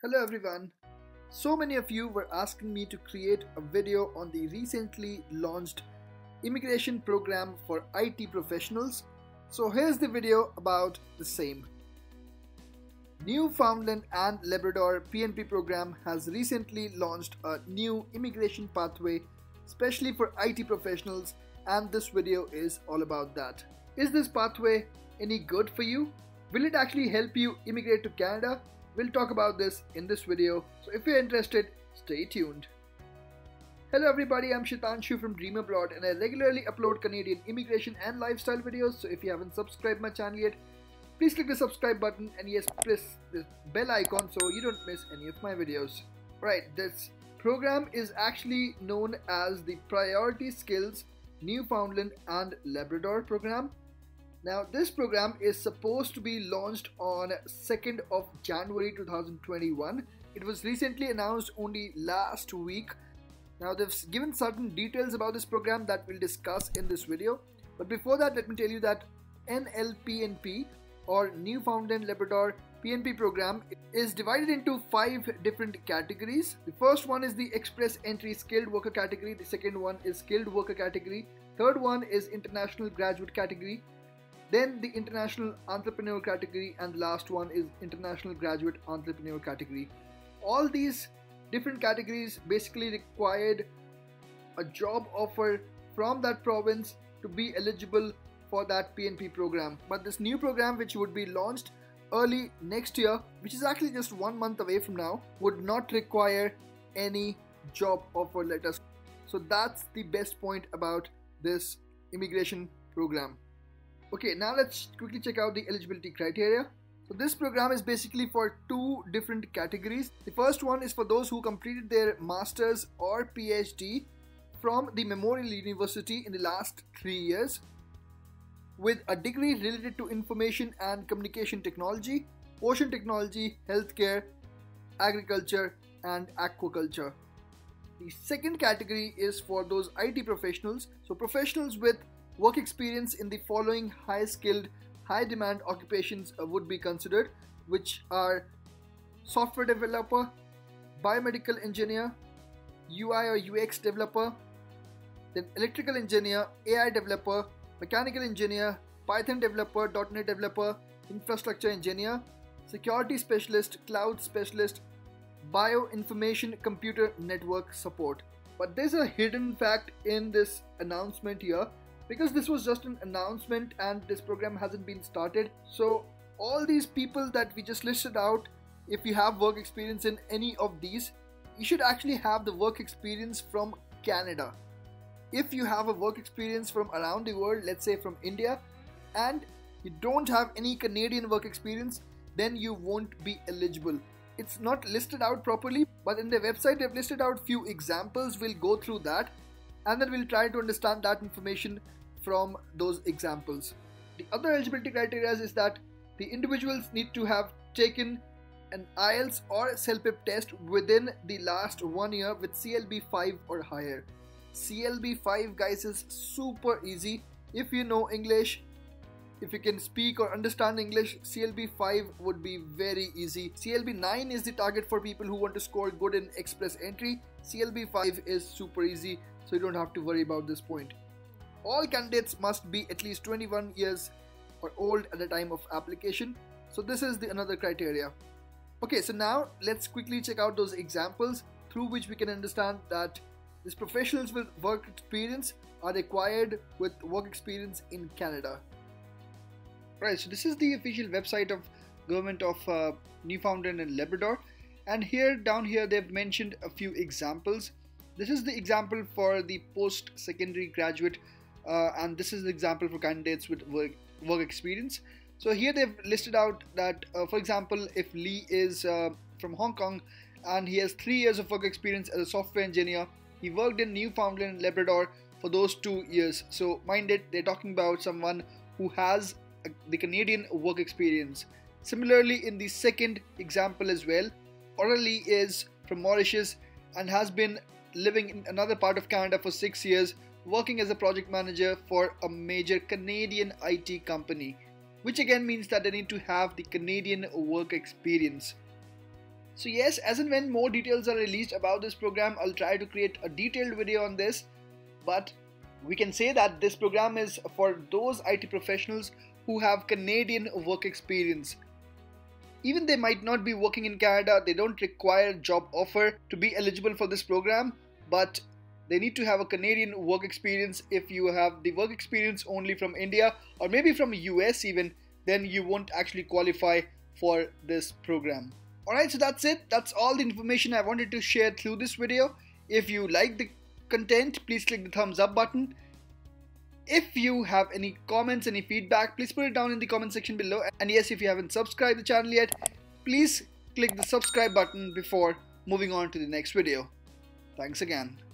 Hello everyone. So many of you were asking me to create a video on the recently launched immigration program for IT professionals. So here's the video about the same. Newfoundland and Labrador PNP program has recently launched a new immigration pathway especially for IT professionals and this video is all about that. Is this pathway any good for you? Will it actually help you immigrate to Canada We'll talk about this in this video, so if you're interested, stay tuned. Hello everybody, I'm Shitanshu from Dream Abroad and I regularly upload Canadian immigration and lifestyle videos, so if you haven't subscribed my channel yet, please click the subscribe button and yes, press the bell icon so you don't miss any of my videos. Right, this program is actually known as the Priority Skills Newfoundland and Labrador program now this program is supposed to be launched on 2nd of January 2021. It was recently announced only last week. Now they've given certain details about this program that we'll discuss in this video. But before that let me tell you that NLPNP or Newfoundland Labrador PNP program is divided into five different categories. The first one is the express entry skilled worker category. The second one is skilled worker category. Third one is international graduate category. Then the international entrepreneur category and the last one is international graduate entrepreneur category. All these different categories basically required a job offer from that province to be eligible for that PNP program. But this new program which would be launched early next year, which is actually just one month away from now, would not require any job offer letters. So that's the best point about this immigration program. Okay, now let's quickly check out the eligibility criteria. So this program is basically for two different categories. The first one is for those who completed their master's or PhD from the Memorial University in the last three years with a degree related to information and communication technology, ocean technology, healthcare, agriculture, and aquaculture. The second category is for those IT professionals, so professionals with Work experience in the following high skilled, high demand occupations uh, would be considered, which are software developer, biomedical engineer, UI or UX developer, then electrical engineer, AI developer, mechanical engineer, Python developer, .NET developer, infrastructure engineer, security specialist, cloud specialist, bioinformation computer network support. But there's a hidden fact in this announcement here because this was just an announcement and this program hasn't been started. So all these people that we just listed out, if you have work experience in any of these, you should actually have the work experience from Canada. If you have a work experience from around the world, let's say from India, and you don't have any Canadian work experience, then you won't be eligible. It's not listed out properly, but in the website they've listed out few examples. We'll go through that and then we'll try to understand that information from those examples. The other eligibility criteria is that the individuals need to have taken an IELTS or CELPIP test within the last one year with CLB 5 or higher. CLB 5 guys is super easy. If you know English, if you can speak or understand English, CLB 5 would be very easy. CLB 9 is the target for people who want to score good in express entry. CLB 5 is super easy, so you don't have to worry about this point all candidates must be at least 21 years or old at the time of application. So this is the another criteria. Okay, so now let's quickly check out those examples through which we can understand that these professionals with work experience are required with work experience in Canada. Right, so this is the official website of government of uh, Newfoundland and Labrador and here down here they've mentioned a few examples. This is the example for the post-secondary graduate uh, and this is an example for candidates with work, work experience. So here they've listed out that, uh, for example, if Lee is uh, from Hong Kong and he has three years of work experience as a software engineer, he worked in Newfoundland and Labrador for those two years. So mind it, they're talking about someone who has a, the Canadian work experience. Similarly, in the second example as well, Aurelie is from Mauritius and has been living in another part of Canada for six years working as a project manager for a major Canadian IT company, which again means that they need to have the Canadian work experience. So yes, as and when more details are released about this program, I'll try to create a detailed video on this. But we can say that this program is for those IT professionals who have Canadian work experience. Even they might not be working in Canada, they don't require job offer to be eligible for this program, but they need to have a Canadian work experience. If you have the work experience only from India or maybe from US even, then you won't actually qualify for this program. Alright, so that's it. That's all the information I wanted to share through this video. If you like the content, please click the thumbs up button. If you have any comments, any feedback, please put it down in the comment section below. And yes, if you haven't subscribed the channel yet, please click the subscribe button before moving on to the next video. Thanks again.